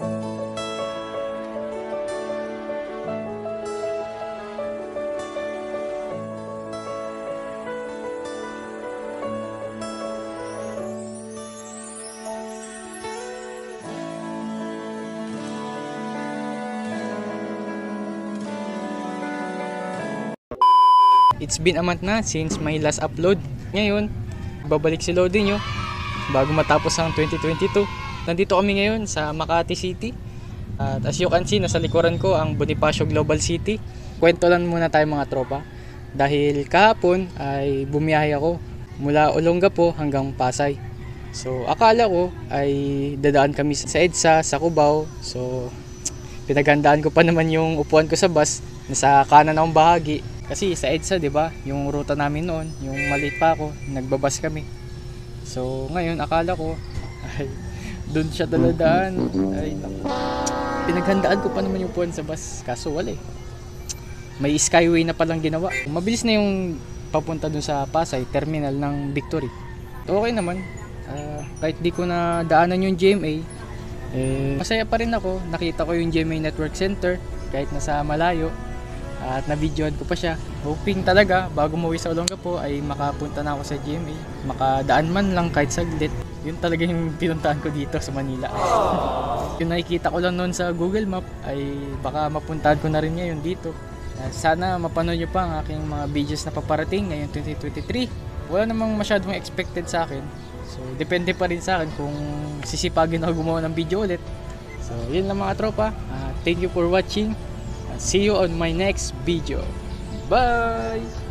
It's been a month na since my last upload. Ngayon, babalik si Lodi nyo bago matapos ang 2022. Nandito kami ngayon sa Makati City. At as you can see, nasa likuran ko ang Bonifacio Global City. Kwento lang muna tayo mga tropa. Dahil kahapon ay bumiyahe ako mula Olongapo hanggang Pasay. So akala ko ay dadaan kami sa EDSA, sa Cubao. So pinaghandaan ko pa naman yung upuan ko sa bus nasa kanan akong bahagi kasi sa EDSA 'di ba yung ruta namin noon yung maliit pa ako nagbabas kami so ngayon akala ko ay doon siya daladaan ay naku. pinaghandaan ko pa naman yung upuan sa bus kaso wala eh may skyway na palang ginawa mabilis na yung papunta dun sa Pasay terminal ng Victory okay naman Ah, kahit di ko na daanan yung GMA eh, masaya pa rin ako. Nakita ko yung GMA Network Center kahit nasa malayo. At na-videoan ko pa siya. Hoping talaga bago umuwi sa Olongapo ay makapunta na ako sa GMA. Makadaan man lang kahit saglit. Yun talaga yung pinuntahan ko dito sa Manila. yung nakikita ko lang noon sa Google Map ay baka mapuntahan ko na rin ngayon dito. Ah, Sana mapanood nyo pa ang aking mga videos na paparating ngayong 2023. Wala namang masyadong expected sa akin. So, depende pa rin sa akin kung sisipagin ako gumawa ng video ulit. So, yun lang mga tropa. Ah, thank you for watching. Ah, see you on my next video. Bye!